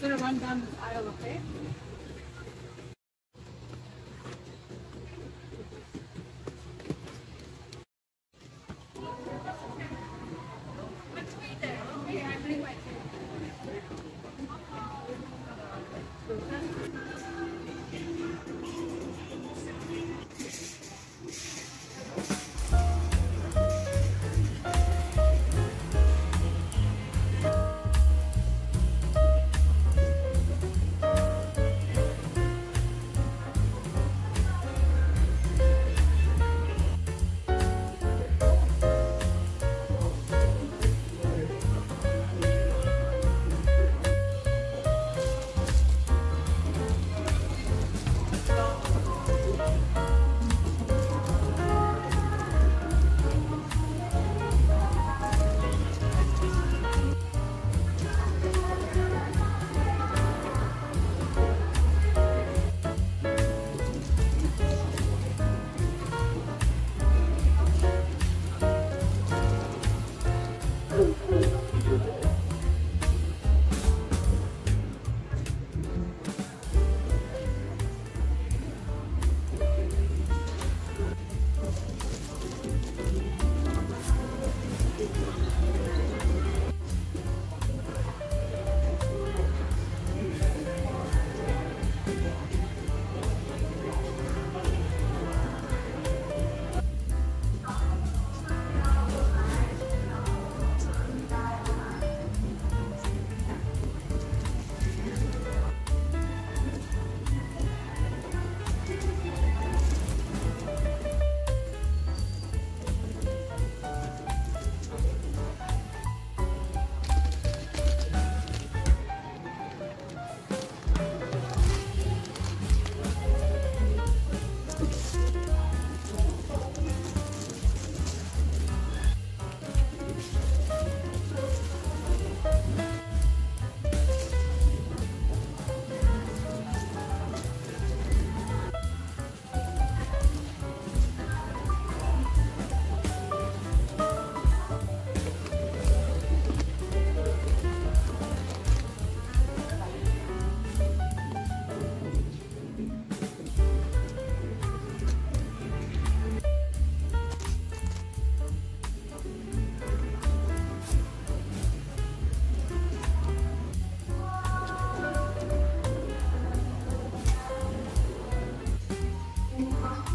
Gonna run down this aisle, okay?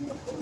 なるほど。